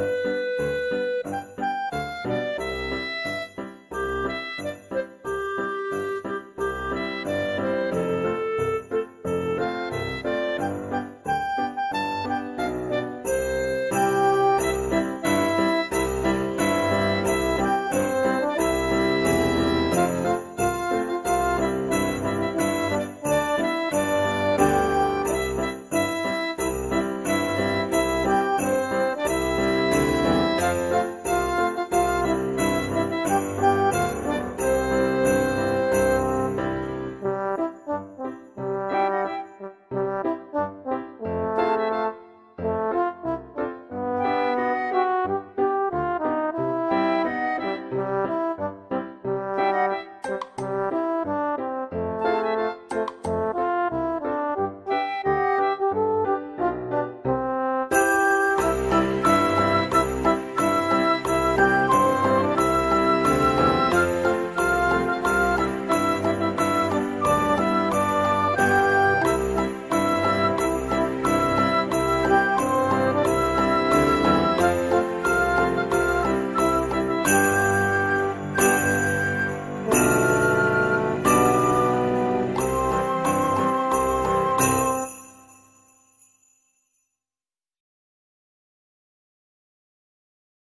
了。